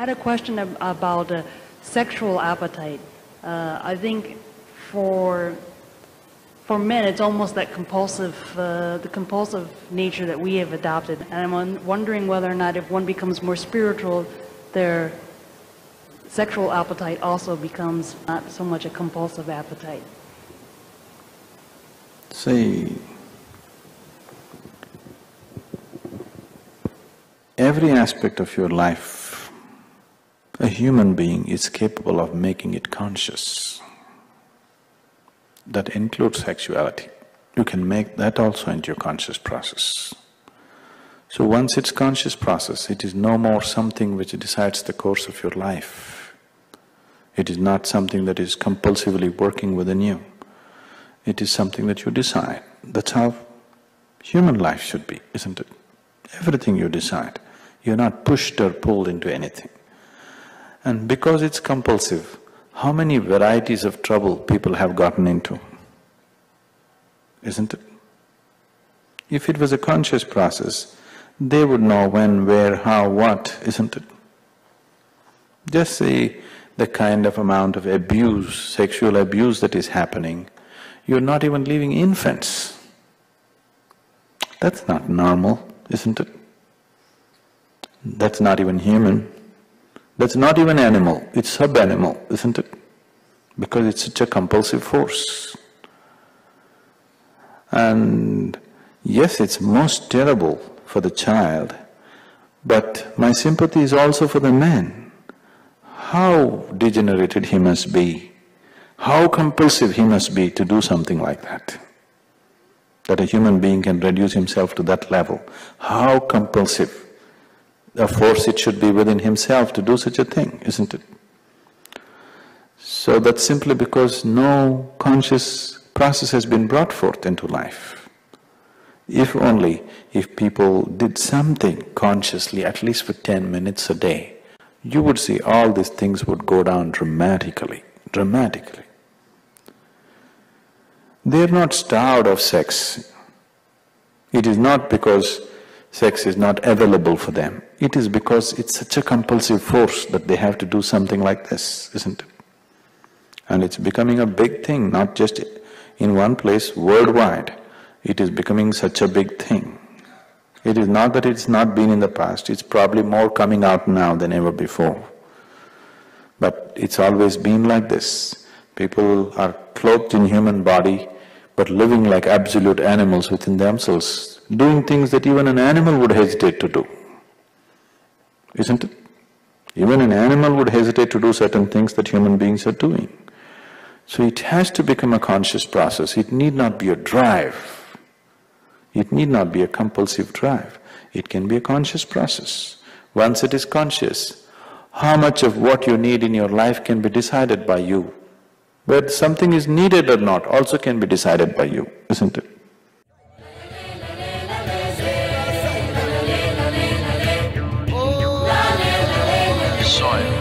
I had a question ab- about uh, sexual appetite. Uh, I think for for men, it's almost that compulsive, uh, the compulsive nature that we have adopted. And I'm wondering whether or not, if one becomes more spiritual, their sexual appetite also becomes not so much a compulsive appetite. See, every aspect of your life, human being is capable of making it conscious. That includes sexuality. You can make that also into your conscious process. So once it's conscious process, it is no more something which decides the course of your life. It is not something that is compulsively working within you. It is something that you decide. That's how human life should be, isn't it? Everything you decide. You're not pushed or pulled into anything. And because it's compulsive, how many varieties of trouble people have gotten into, isn't it? If it was a conscious process, they would know when, where, how, what, isn't it? Just see the kind of amount of abuse, sexual abuse that is happening, you're not even leaving infants. That's not normal, isn't it? That's not even human. That's not even animal, it's sub-animal, isn't it? Because it's such a compulsive force. And yes, it's most terrible for the child, but my sympathy is also for the man. How degenerated he must be, how compulsive he must be to do something like that. That a human being can reduce himself to that level. How compulsive a force it should be within himself to do such a thing, isn't it? So that's simply because no conscious process has been brought forth into life. If only if people did something consciously, at least for ten minutes a day, you would see all these things would go down dramatically, dramatically. They're not starved of sex. It is not because sex is not available for them. It is because it's such a compulsive force that they have to do something like this, isn't it? And it's becoming a big thing, not just in one place, worldwide. It is becoming such a big thing. It is not that it's not been in the past, it's probably more coming out now than ever before. But it's always been like this. People are clothed in human body, but living like absolute animals within themselves, doing things that even an animal would hesitate to do. Isn't it? Even an animal would hesitate to do certain things that human beings are doing. So it has to become a conscious process, it need not be a drive. It need not be a compulsive drive, it can be a conscious process. Once it is conscious, how much of what you need in your life can be decided by you. Whether something is needed or not also can be decided by you, isn't it? soil.